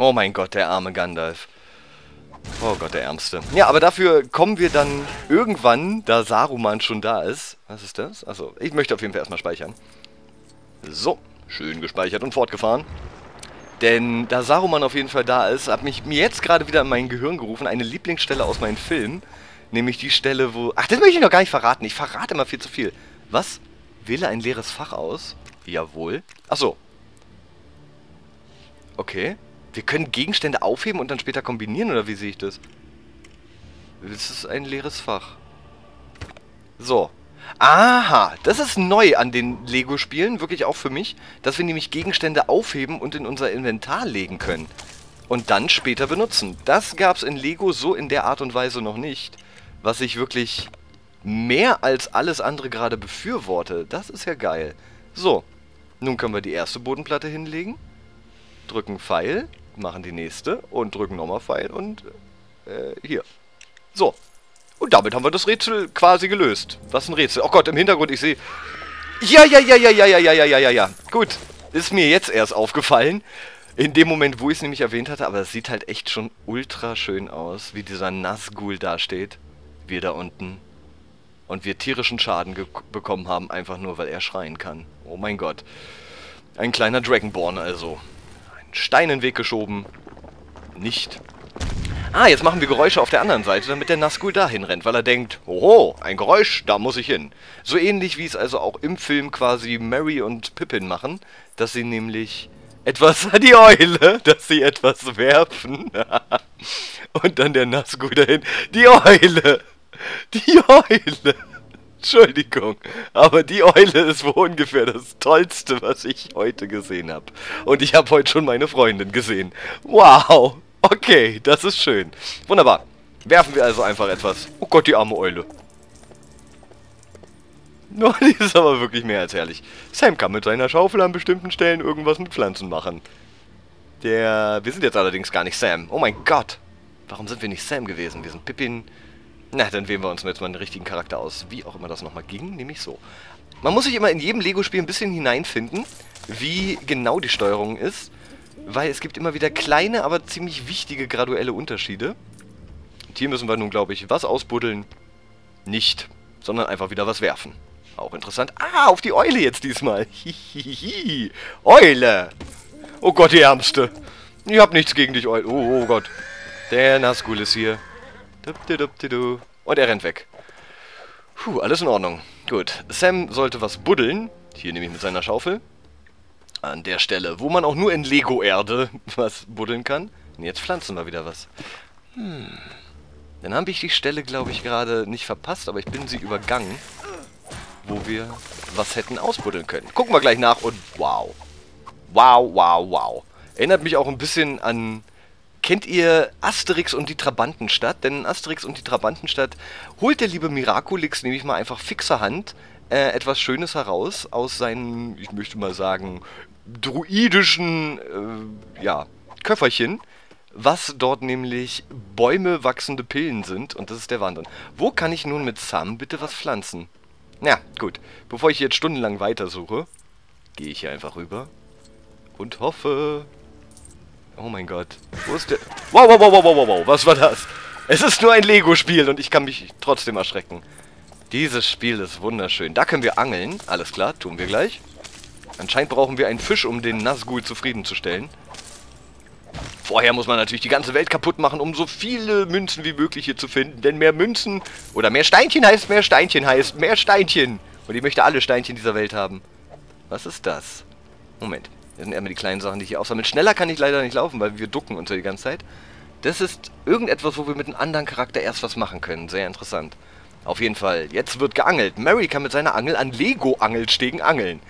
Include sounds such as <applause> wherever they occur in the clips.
Oh mein Gott, der arme Gandalf. Oh Gott, der Ärmste. Ja, aber dafür kommen wir dann irgendwann, da Saruman schon da ist. Was ist das? Also, ich möchte auf jeden Fall erstmal speichern. So, schön gespeichert und fortgefahren. Denn da Saruman auf jeden Fall da ist, hat mich mir jetzt gerade wieder in mein Gehirn gerufen, eine Lieblingsstelle aus meinen Filmen. Nämlich die Stelle, wo... Ach, das möchte ich noch gar nicht verraten. Ich verrate immer viel zu viel. Was? Wähle ein leeres Fach aus? Jawohl. Achso. Okay. Wir können Gegenstände aufheben und dann später kombinieren, oder wie sehe ich das? Das ist ein leeres Fach. So. Aha, das ist neu an den Lego-Spielen, wirklich auch für mich, dass wir nämlich Gegenstände aufheben und in unser Inventar legen können. Und dann später benutzen. Das gab es in Lego so in der Art und Weise noch nicht. Was ich wirklich mehr als alles andere gerade befürworte. Das ist ja geil. So, nun können wir die erste Bodenplatte hinlegen. Drücken Pfeil, machen die nächste und drücken nochmal Pfeil und äh, hier. So, und damit haben wir das Rätsel quasi gelöst. Was ein Rätsel. Oh Gott, im Hintergrund, ich sehe... Ja, ja, ja, ja, ja, ja, ja, ja, ja, ja, ja. Gut, ist mir jetzt erst aufgefallen. In dem Moment, wo ich es nämlich erwähnt hatte, aber es sieht halt echt schon ultra schön aus, wie dieser Nazgul dasteht. Wir da unten. Und wir tierischen Schaden bekommen haben, einfach nur, weil er schreien kann. Oh mein Gott. Ein kleiner Dragonborn also. Ein Stein in den Weg geschoben. Nicht Ah, jetzt machen wir Geräusche auf der anderen Seite, damit der Nazgul dahin rennt, weil er denkt, oho, ein Geräusch, da muss ich hin. So ähnlich wie es also auch im Film quasi Mary und Pippin machen, dass sie nämlich etwas, die Eule, <laughs> dass sie etwas werfen. <laughs> und dann der Nazgul dahin, die Eule, die Eule. Entschuldigung, aber die Eule ist wohl ungefähr das Tollste, was ich heute gesehen habe. Und ich habe heute schon meine Freundin gesehen. Wow! Okay, das ist schön. Wunderbar. Werfen wir also einfach etwas. Oh Gott, die arme Eule. <laughs> No, die ist aber wirklich mehr als herrlich. Sam kann mit seiner Schaufel an bestimmten Stellen irgendwas mit Pflanzen machen. Der... Wir sind jetzt allerdings gar nicht Sam. Oh mein Gott. Warum sind wir nicht Sam gewesen? Wir sind Pippin. Na, dann wählen wir uns jetzt mal einen richtigen Charakter aus. Wie auch immer das nochmal ging, nämlich so. Man muss sich immer in jedem Lego-Spiel ein bisschen hineinfinden, wie genau die Steuerung ist weil es gibt immer wieder kleine, aber ziemlich wichtige graduelle Unterschiede. Und hier müssen wir nun, glaube ich, was ausbuddeln? Nicht, sondern einfach wieder was werfen. Auch interessant. Ah, auf die Eule jetzt diesmal. Hihihi. Eule! Oh Gott, die Ärmste. Ich hab nichts gegen dich, Eule. Oh, oh Gott. Der Nazgul ist hier. Und er rennt weg. Puh, alles in Ordnung. Gut, Sam sollte was buddeln. Hier nehme ich mit seiner Schaufel an der Stelle, wo man auch nur in Lego-Erde <laughs> was buddeln kann. Und jetzt pflanzen wir wieder was. Hm. Dann habe ich die Stelle, glaube ich, gerade nicht verpasst, aber ich bin sie übergangen, wo wir was hätten ausbuddeln können. Gucken wir gleich nach und wow. Wow, wow, wow. Erinnert mich auch ein bisschen an... Kennt ihr Asterix und die Trabantenstadt? Denn in Asterix und die Trabantenstadt holt der liebe Miraculix nämlich mal einfach fixer Hand äh, etwas Schönes heraus aus seinen, ich möchte mal sagen, druidischen äh, ja, Köfferchen, was dort nämlich Bäume wachsende Pillen sind. Und das ist der Wahnsinn. Wo kann ich nun mit Sam bitte was pflanzen? Na, gut. Bevor ich jetzt stundenlang weitersuche, gehe ich hier einfach rüber und hoffe... Oh mein Gott. Wo ist der... Wow, wow, wow, wow, wow, wow. Was war das? Es ist nur ein Lego-Spiel und ich kann mich trotzdem erschrecken. Dieses Spiel ist wunderschön. Da können wir angeln. Alles klar, tun wir gleich. Anscheinend brauchen wir einen Fisch, um den Nazgul zufriedenzustellen. Vorher muss man natürlich die ganze Welt kaputt machen, um so viele Münzen wie möglich hier zu finden. Denn mehr Münzen oder mehr Steinchen heißt mehr Steinchen heißt mehr Steinchen. Und ich möchte alle Steinchen dieser Welt haben. Was ist das? Moment. Das sind erstmal die kleinen Sachen, die ich hier aussammeln. Schneller kann ich leider nicht laufen, weil wir ducken uns die ganze Zeit. Das ist irgendetwas, wo wir mit einem anderen Charakter erst was machen können. Sehr interessant. Auf jeden Fall, jetzt wird geangelt. Mary kann mit seiner Angel an Lego-Angelstegen angeln.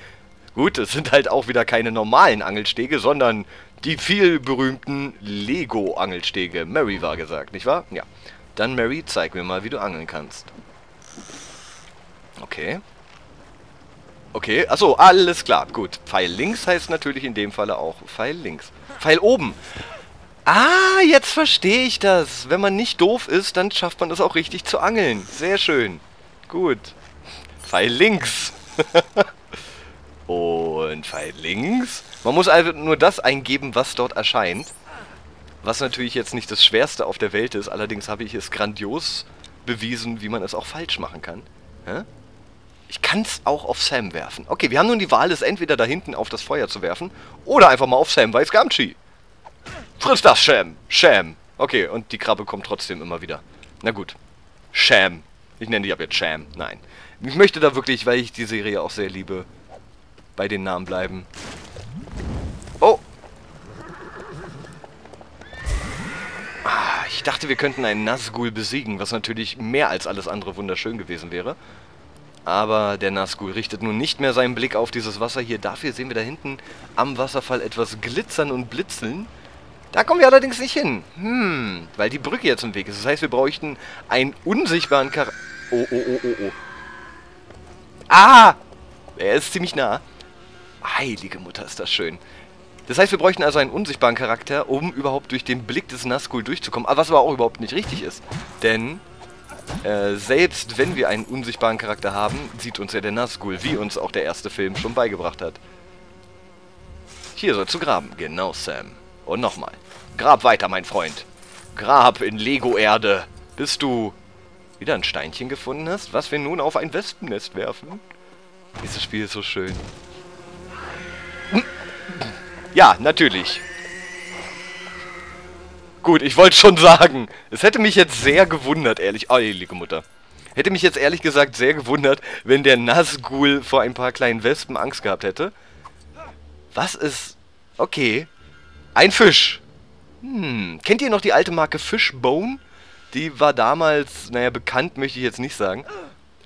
Gut, es sind halt auch wieder keine normalen Angelstege, sondern die viel berühmten Lego-Angelstege. Mary war gesagt, nicht wahr? Ja. Dann Mary, zeig mir mal, wie du angeln kannst. Okay. Okay, achso, alles klar. Gut. Pfeil links heißt natürlich in dem Falle auch Pfeil links. Pfeil oben. Ah, jetzt verstehe ich das. Wenn man nicht doof ist, dann schafft man es auch richtig zu angeln. Sehr schön. Gut. Pfeil links. <laughs> Und Pfeil links. Man muss also nur das eingeben, was dort erscheint. Was natürlich jetzt nicht das Schwerste auf der Welt ist, allerdings habe ich es grandios bewiesen, wie man es auch falsch machen kann. Hä? Ich kann es auch auf Sam werfen. Okay, wir haben nun die Wahl, es entweder da hinten auf das Feuer zu werfen oder einfach mal auf Sam Weiß Gamchi. Friss das, Sham. Sham. Okay, und die Krabbe kommt trotzdem immer wieder. Na gut. Sham. Ich nenne die ab jetzt Sham. Nein. Ich möchte da wirklich, weil ich die Serie auch sehr liebe, bei den Namen bleiben. Oh. Ah, ich dachte, wir könnten einen Nazgul besiegen, was natürlich mehr als alles andere wunderschön gewesen wäre. Aber der Nazgul richtet nun nicht mehr seinen Blick auf dieses Wasser hier. Dafür sehen wir da hinten am Wasserfall etwas glitzern und blitzeln. Da kommen wir allerdings nicht hin. Hm, weil die Brücke jetzt im Weg ist. Das heißt, wir bräuchten einen unsichtbaren Charakter. Oh, oh, oh, oh, oh. Ah! Er ist ziemlich nah. Heilige Mutter, ist das schön. Das heißt, wir bräuchten also einen unsichtbaren Charakter, um überhaupt durch den Blick des Nazgul durchzukommen. Was aber auch überhaupt nicht richtig ist. Denn äh, selbst wenn wir einen unsichtbaren Charakter haben, sieht uns ja der Nazgul, wie uns auch der erste Film schon beigebracht hat. Hier sollst du graben. Genau, Sam. Und nochmal. Grab weiter, mein Freund. Grab in Lego-Erde. Bis du wieder ein Steinchen gefunden hast, was wir nun auf ein Wespennest werfen. Dieses Spiel ist so schön. Ja, natürlich. Gut, ich wollte schon sagen. Es hätte mich jetzt sehr gewundert, ehrlich. Heilige Mutter. Hätte mich jetzt ehrlich gesagt sehr gewundert, wenn der Nazgul vor ein paar kleinen Wespen Angst gehabt hätte. Was ist... Okay. Ein Fisch. Hm. Kennt ihr noch die alte Marke Fishbone? Die war damals, naja, bekannt möchte ich jetzt nicht sagen.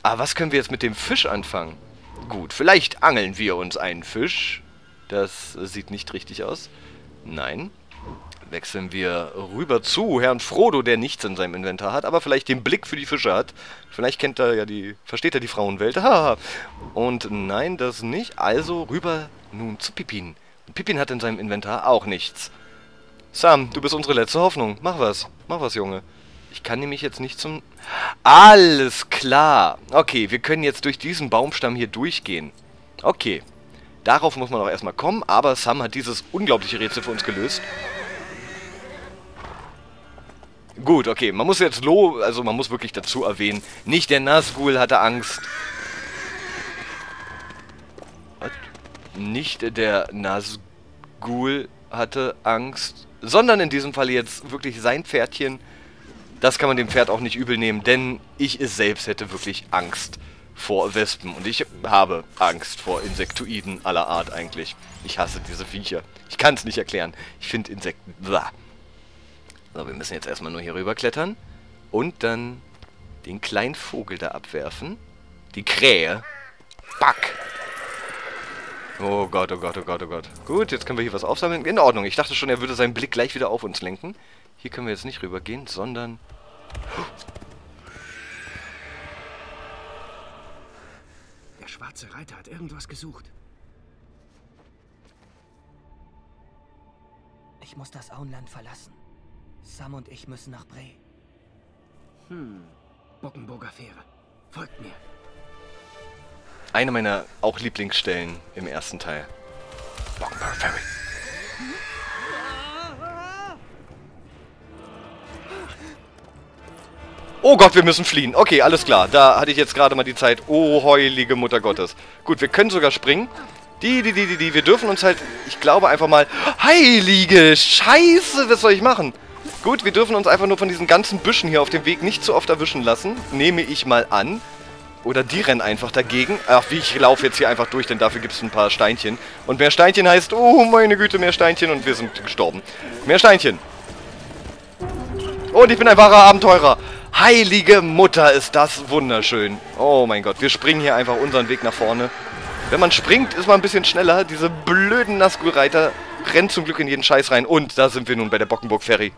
Aber was können wir jetzt mit dem Fisch anfangen? Gut, vielleicht angeln wir uns einen Fisch. Das sieht nicht richtig aus. Nein. Wechseln wir rüber zu Herrn Frodo, der nichts in seinem Inventar hat, aber vielleicht den Blick für die Fische hat. Vielleicht kennt er ja die, versteht er die Frauenwelt. <laughs> Und nein, das nicht. Also rüber nun zu Pippin. Pippin hat in seinem Inventar auch nichts. Sam, du bist unsere letzte Hoffnung. Mach was. Mach was, Junge. Ich kann nämlich jetzt nicht zum... Alles klar. Okay, wir können jetzt durch diesen Baumstamm hier durchgehen. Okay. Darauf muss man auch erstmal kommen, aber Sam hat dieses unglaubliche Rätsel für uns gelöst. Gut, okay, man muss jetzt lo... Also man muss wirklich dazu erwähnen, nicht der Nazgul hatte Angst. Was? Nicht der Nazgul hatte Angst, sondern in diesem Fall jetzt wirklich sein Pferdchen. Das kann man dem Pferd auch nicht übel nehmen, denn ich es selbst hätte wirklich Angst vor Wespen. Und ich habe Angst vor Insektoiden aller Art eigentlich. Ich hasse diese Viecher. Ich kann es nicht erklären. Ich finde Insekten... Blah. So, wir müssen jetzt erstmal nur hier rüber klettern. Und dann den kleinen Vogel da abwerfen. Die Krähe. Back. Oh Gott, oh Gott, oh Gott, oh Gott. Gut, jetzt können wir hier was aufsammeln. In Ordnung. Ich dachte schon, er würde seinen Blick gleich wieder auf uns lenken. Hier können wir jetzt nicht rübergehen, sondern... schwarze Reiter hat irgendwas gesucht. Ich muss das Auenland verlassen. Sam und ich müssen nach Bre. Hm. Bockenburger Fähre. Folgt mir. Eine meiner auch Lieblingsstellen im ersten Teil. Bockenburger Ferry. Oh Gott, wir müssen fliehen. Okay, alles klar. Da hatte ich jetzt gerade mal die Zeit. Oh, heilige Mutter Gottes. Gut, wir können sogar springen. Die, die, die, die, die. Wir dürfen uns halt, ich glaube einfach mal... Heilige Scheiße, was soll ich machen? Gut, wir dürfen uns einfach nur von diesen ganzen Büschen hier auf dem Weg nicht zu oft erwischen lassen. Nehme ich mal an. Oder die rennen einfach dagegen. Ach, wie ich laufe jetzt hier einfach durch, denn dafür gibt es ein paar Steinchen. Und mehr Steinchen heißt, oh meine Güte, mehr Steinchen und wir sind gestorben. Mehr Steinchen. Und ich bin ein wahrer Abenteurer. Heilige Mutter, ist das wunderschön. Oh mein Gott, wir springen hier einfach unseren Weg nach vorne. Wenn man springt, ist man ein bisschen schneller. Diese blöden Nazgul-Reiter rennen zum Glück in jeden Scheiß rein. Und da sind wir nun bei der Bockenburg-Ferry.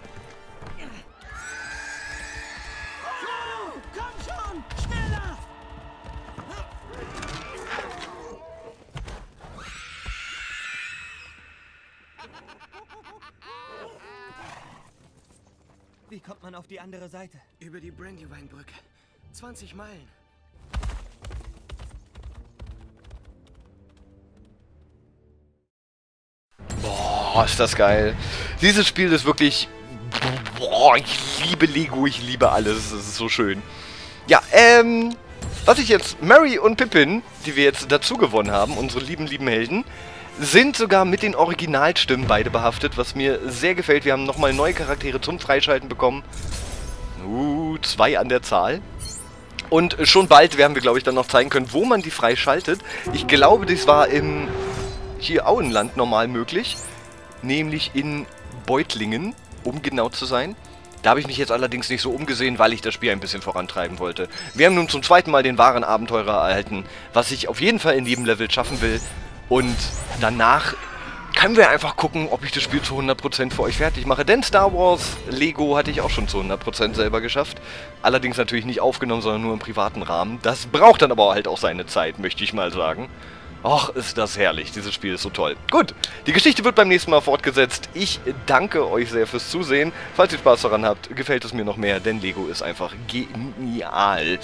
Wie kommt man auf die andere Seite? Über die Brandywine-Brücke. 20 Meilen. Boah, ist das geil. Dieses Spiel ist wirklich boah, ich liebe Lego, ich liebe alles. Es ist so schön. Ja, ähm, was ich jetzt, Mary und Pippin, die wir jetzt dazu gewonnen haben, unsere lieben, lieben Helden, sind sogar mit den Originalstimmen beide behaftet, was mir sehr gefällt. Wir haben nochmal neue Charaktere zum Freischalten bekommen. Uh, zwei an der Zahl. Und schon bald werden wir, glaube ich, dann noch zeigen können, wo man die freischaltet. Ich glaube, das war im hier Auenland normal möglich. Nämlich in Beutlingen, um genau zu sein. Da habe ich mich jetzt allerdings nicht so umgesehen, weil ich das Spiel ein bisschen vorantreiben wollte. Wir haben nun zum zweiten Mal den wahren Abenteurer erhalten, was ich auf jeden Fall in jedem Level schaffen will. Und danach können wir einfach gucken, ob ich das Spiel zu 100% für euch fertig mache. Denn Star Wars Lego hatte ich auch schon zu 100% selber geschafft. Allerdings natürlich nicht aufgenommen, sondern nur im privaten Rahmen. Das braucht dann aber halt auch seine Zeit, möchte ich mal sagen. Och, ist das herrlich. Dieses Spiel ist so toll. Gut, die Geschichte wird beim nächsten Mal fortgesetzt. Ich danke euch sehr fürs Zusehen. Falls ihr Spaß daran habt, gefällt es mir noch mehr, denn Lego ist einfach genial.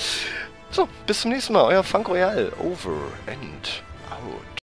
So, bis zum nächsten Mal. Euer Funk Royal. Over and out.